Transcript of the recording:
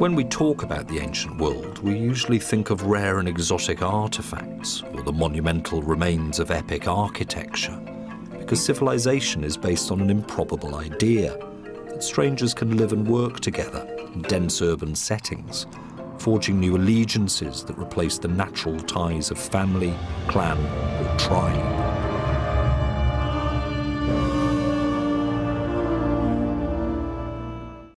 When we talk about the ancient world, we usually think of rare and exotic artifacts or the monumental remains of epic architecture, because civilization is based on an improbable idea that strangers can live and work together in dense urban settings, forging new allegiances that replace the natural ties of family, clan, or tribe.